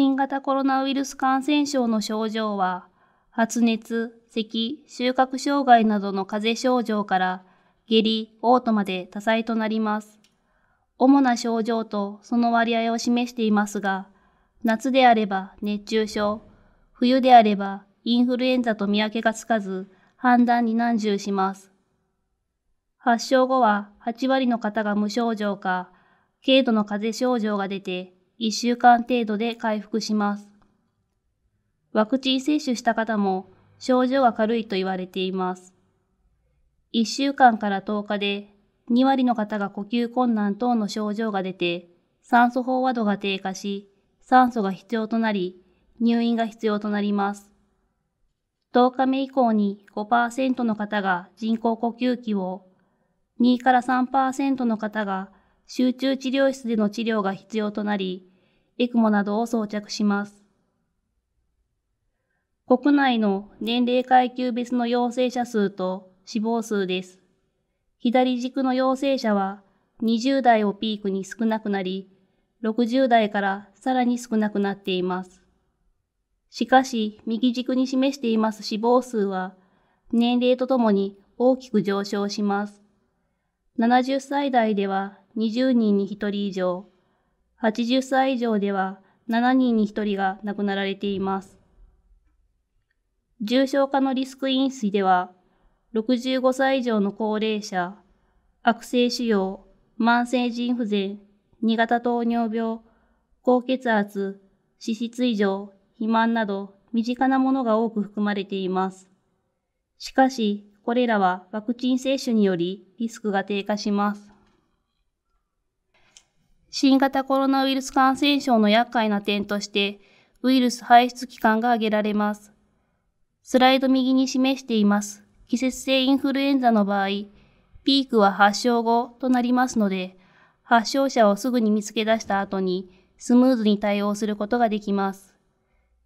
新型コロナウイルス感染症の症状は、発熱、咳、収穫障害などの風邪症状から下痢、嘔吐まで多彩となります。主な症状とその割合を示していますが、夏であれば熱中症、冬であればインフルエンザと見分けがつかず、判断に難重します。発症後は8割の方が無症状か、軽度の風邪症状が出て1週間程度で回復します。ワクチン接種した方も症状が軽いと言われています。1週間から10日で2割の方が呼吸困難等の症状が出て、酸素飽和度が低下し、酸素が必要となり、入院が必要となります。10日目以降に5%の方が人工呼吸器を、2から3%の方が集中治療室での治療が必要となり、エクモなどを装着します。国内の年齢階級別の陽性者数と死亡数です。左軸の陽性者は20代をピークに少なくなり、60代からさらに少なくなっています。しかし、右軸に示しています死亡数は、年齢とともに大きく上昇します。70歳代では20人に1人以上、80歳以上では7人に1人が亡くなられています。重症化のリスク因子では、65歳以上の高齢者、悪性腫瘍、慢性腎不全、2型糖尿病、高血圧、脂質異常、肥満など身近なものが多く含まれています。しかし、これらはワクチン接種によりリスクが低下します。新型コロナウイルス感染症の厄介な点として、ウイルス排出期間が挙げられます。スライド右に示しています。季節性インフルエンザの場合、ピークは発症後となりますので、発症者をすぐに見つけ出した後にスムーズに対応することができます。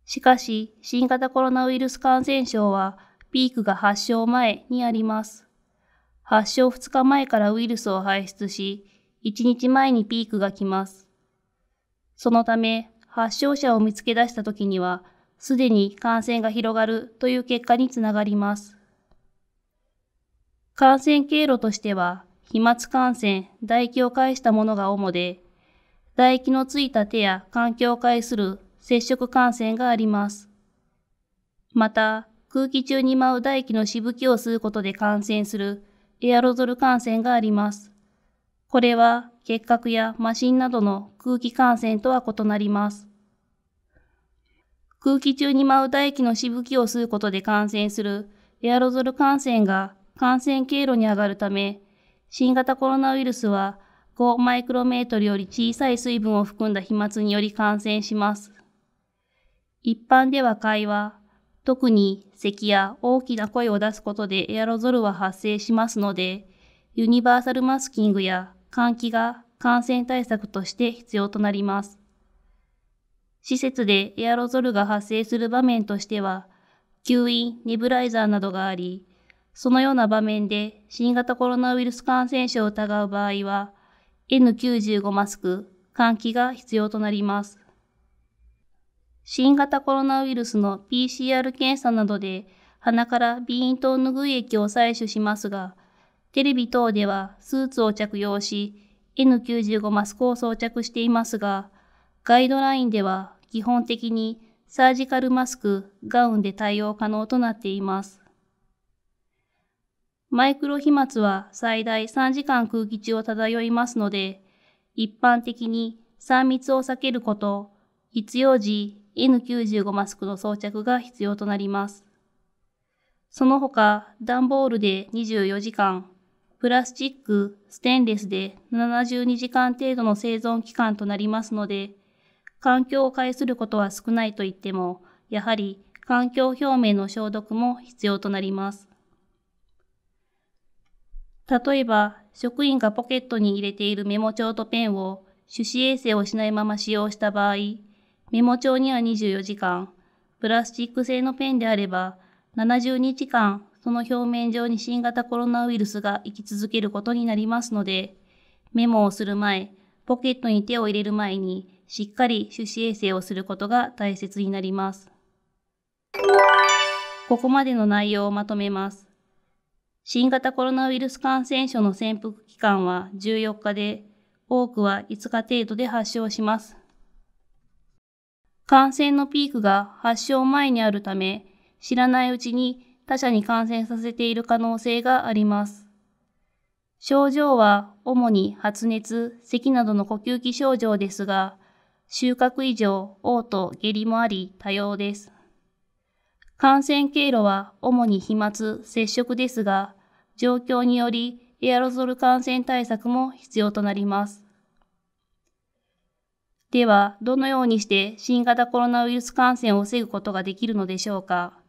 しかし、新型コロナウイルス感染症はピークが発症前にあります。発症2日前からウイルスを排出し、1日前にピークが来ます。そのため、発症者を見つけ出した時には、すでに感染が広がるという結果につながります。感染経路としては、飛沫感染、唾液を介したものが主で、唾液のついた手や環境を介する接触感染があります。また、空気中に舞う唾液のしぶきを吸うことで感染するエアロゾル感染があります。これは結核や麻疹などの空気感染とは異なります。空気中に舞う唾液のしぶきを吸うことで感染するエアロゾル感染が感染経路に上がるため、新型コロナウイルスは5マイクロメートルより小さい水分を含んだ飛沫により感染します。一般では会話、特に咳や大きな声を出すことでエアロゾルは発生しますので、ユニバーサルマスキングや換気が感染対策として必要となります。施設でエアロゾルが発生する場面としては、吸引、ネブライザーなどがあり、そのような場面で新型コロナウイルス感染症を疑う場合は、N95 マスク、換気が必要となります。新型コロナウイルスの PCR 検査などで鼻から鼻咽頭拭い液を採取しますが、テレビ等ではスーツを着用し、N95 マスクを装着していますが、ガイドラインでは基本的にサージカルマスク、ガウンで対応可能となっています。マイクロ飛沫は最大3時間空気中を漂いますので、一般的に3密を避けること、必要時 N95 マスクの装着が必要となります。その他、段ボールで24時間、プラスチック、ステンレスで72時間程度の生存期間となりますので、環境を介することは少ないと言っても、やはり環境表面の消毒も必要となります。例えば、職員がポケットに入れているメモ帳とペンを手指衛生をしないまま使用した場合、メモ帳には24時間、プラスチック製のペンであれば70日間その表面上に新型コロナウイルスが生き続けることになりますので、メモをする前、ポケットに手を入れる前にしっかり手指衛生をすることが大切になります。ここまでの内容をまとめます。新型コロナウイルス感染症の潜伏期間は14日で、多くは5日程度で発症します。感染のピークが発症前にあるため、知らないうちに他者に感染させている可能性があります。症状は主に発熱、咳などの呼吸器症状ですが、収穫異常、嘔吐、下痢もあり多様です。感染経路は主に飛沫、接触ですが、状況によりエアロゾル感染対策も必要となります。では、どのようにして新型コロナウイルス感染を防ぐことができるのでしょうか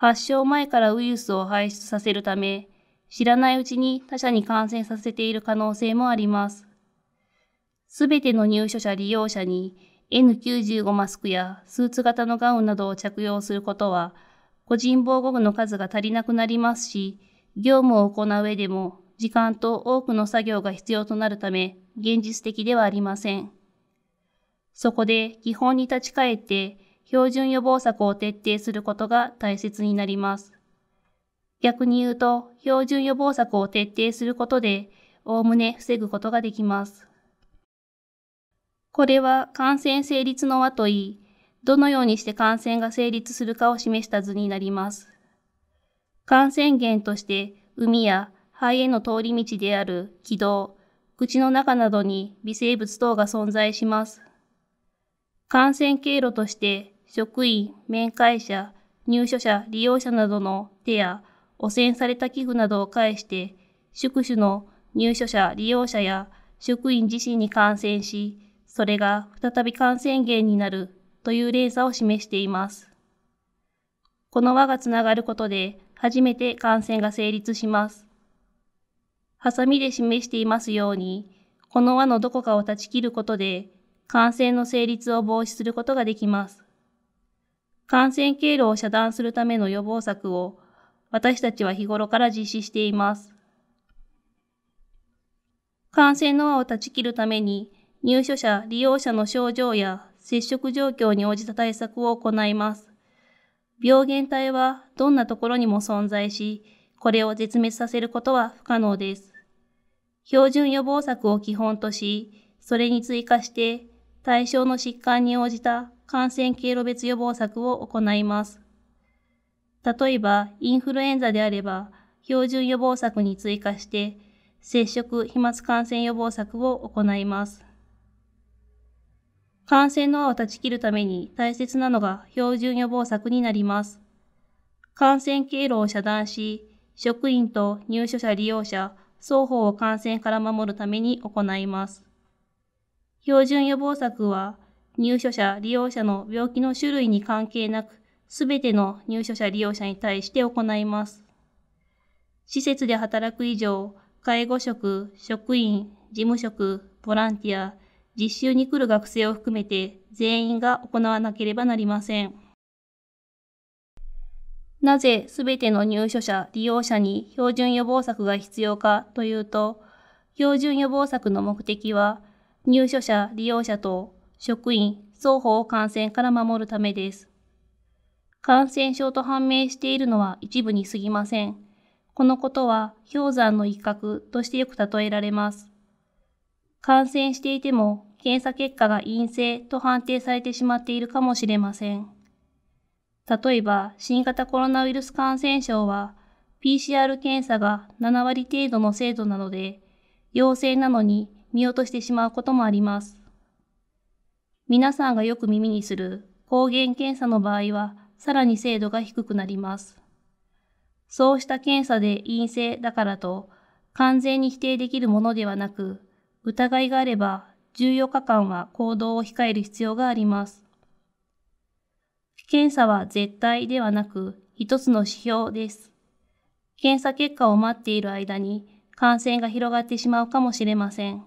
発症前からウイルスを排出させるため、知らないうちに他者に感染させている可能性もあります。すべての入所者利用者に N95 マスクやスーツ型のガウンなどを着用することは、個人防護具の数が足りなくなりますし、業務を行う上でも時間と多くの作業が必要となるため、現実的ではありません。そこで基本に立ち返って、標準予防策を徹底することが大切になります。逆に言うと、標準予防策を徹底することで、おおむね防ぐことができます。これは感染成立の輪といい、どのようにして感染が成立するかを示した図になります。感染源として海や肺への通り道である気道、口の中などに微生物等が存在します。感染経路として職員、面会者、入所者、利用者などの手や汚染された器具などを介して宿主の入所者、利用者や職員自身に感染し、それが再び感染源になるという連鎖を示しています。この輪がつながることで初めて感染が成立します。ハサミで示していますように、この輪のどこかを断ち切ることで感染の成立を防止することができます。感染経路を遮断するための予防策を私たちは日頃から実施しています。感染の輪を断ち切るために入所者、利用者の症状や接触状況に応じた対策を行います。病原体はどんなところにも存在し、これを絶滅させることは不可能です。標準予防策を基本とし、それに追加して対象の疾患に応じた感染経路別予防策を行います。例えば、インフルエンザであれば、標準予防策に追加して、接触飛沫感染予防策を行います。感染の輪を断ち切るために大切なのが標準予防策になります。感染経路を遮断し、職員と入所者利用者、双方を感染から守るために行います。標準予防策は、入所者利用者の病気の種類に関係なく、すべての入所者利用者に対して行います。施設で働く以上、介護職、職員、事務職、ボランティア、実習に来る学生を含めて全員が行わなければなりません。なぜすべての入所者、利用者に標準予防策が必要かというと、標準予防策の目的は、入所者、利用者と職員、双方を感染から守るためです。感染症と判明しているのは一部に過ぎません。このことは氷山の一角としてよく例えられます。感染していても検査結果が陰性と判定されてしまっているかもしれません。例えば、新型コロナウイルス感染症は、PCR 検査が7割程度の精度なので、陽性なのに見落としてしまうこともあります。皆さんがよく耳にする抗原検査の場合は、さらに精度が低くなります。そうした検査で陰性だからと、完全に否定できるものではなく、疑いがあれば14日間は行動を控える必要があります。検査は絶対ではなく一つの指標です。検査結果を待っている間に感染が広がってしまうかもしれません。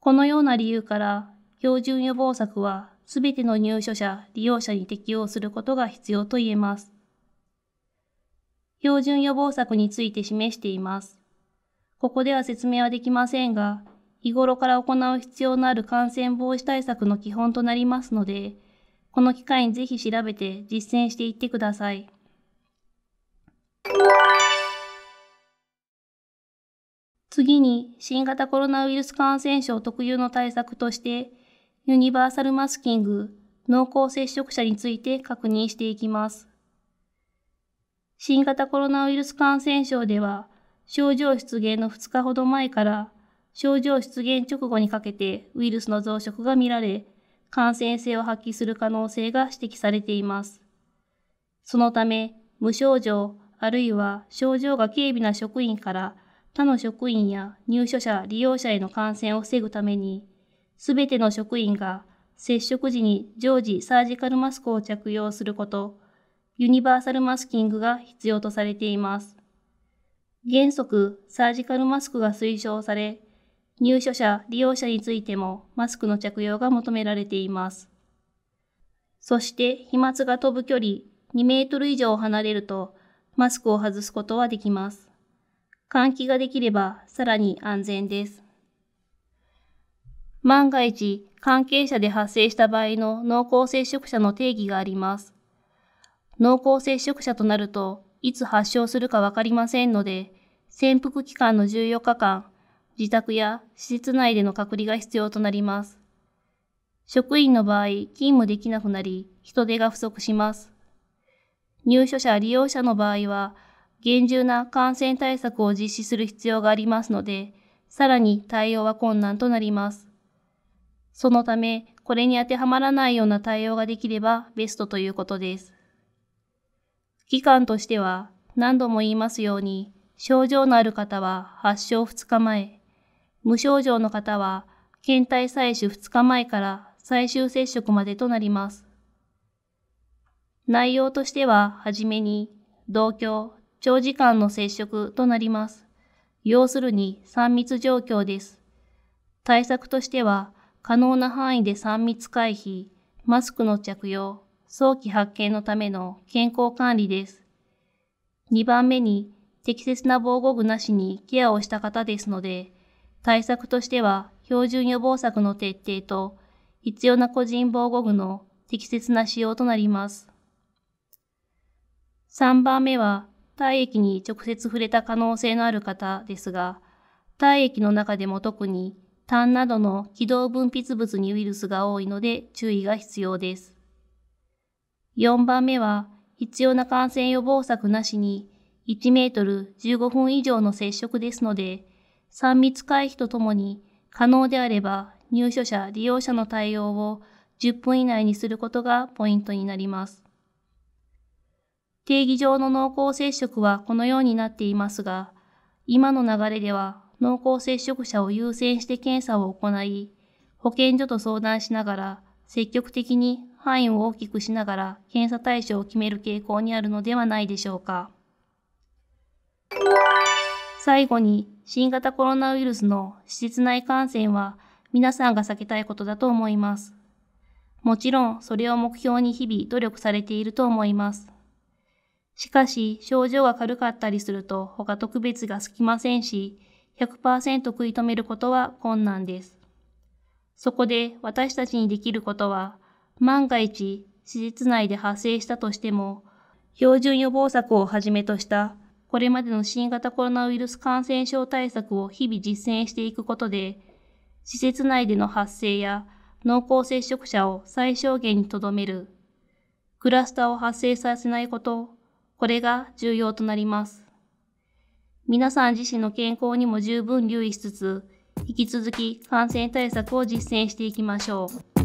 このような理由から標準予防策はすべての入所者、利用者に適用することが必要と言えます。標準予防策について示しています。ここでは説明はできませんが、日頃から行う必要のある感染防止対策の基本となりますので、この機会にぜひ調べて実践していってください。次に、新型コロナウイルス感染症特有の対策として、ユニバーサルマスキング、濃厚接触者について確認していきます。新型コロナウイルス感染症では、症状出現の2日ほど前から症状出現直後にかけてウイルスの増殖が見られ、感染性を発揮する可能性が指摘されています。そのため、無症状、あるいは症状が軽微な職員から他の職員や入所者、利用者への感染を防ぐために、すべての職員が接触時に常時サージカルマスクを着用すること、ユニバーサルマスキングが必要とされています。原則、サージカルマスクが推奨され、入所者、利用者についてもマスクの着用が求められています。そして飛沫が飛ぶ距離2メートル以上離れるとマスクを外すことはできます。換気ができればさらに安全です。万が一、関係者で発生した場合の濃厚接触者の定義があります。濃厚接触者となると、いつ発症するかわかりませんので、潜伏期間の14日間、自宅や施設内での隔離が必要となります。職員の場合、勤務できなくなり、人手が不足します。入所者、利用者の場合は、厳重な感染対策を実施する必要がありますので、さらに対応は困難となります。そのため、これに当てはまらないような対応ができればベストということです。期間としては、何度も言いますように、症状のある方は発症2日前、無症状の方は検体採取2日前から最終接触までとなります。内容としては、はじめに、同居、長時間の接触となります。要するに3密状況です。対策としては、可能な範囲で3密回避、マスクの着用、早期発見のための健康管理です。2番目に、適切な防護具なしにケアをした方ですので、対策としては標準予防策の徹底と必要な個人防護具の適切な使用となります。3番目は体液に直接触れた可能性のある方ですが、体液の中でも特に痰などの気道分泌物にウイルスが多いので注意が必要です。4番目は、必要な感染予防策なしに1メートル15分以上の接触ですので、3密回避とともに可能であれば入所者、利用者の対応を10分以内にすることがポイントになります。定義上の濃厚接触はこのようになっていますが、今の流れでは濃厚接触者を優先して検査を行い、保健所と相談しながら、積極的に範囲を大きくしながら検査対象を決める傾向にあるのではないでしょうか。最後に、新型コロナウイルスの施設内感染は皆さんが避けたいことだと思います。もちろん、それを目標に日々努力されていると思います。しかし、症状が軽かったりすると他特別がつきませんし、100%食い止めることは困難です。そこで私たちにできることは、万が一施設内で発生したとしても、標準予防策をはじめとしたこれまでの新型コロナウイルス感染症対策を日々実践していくことで、施設内での発生や濃厚接触者を最小限に留める、クラスターを発生させないこと、これが重要となります。皆さん自身の健康にも十分留意しつつ、引き続き感染対策を実践していきましょう。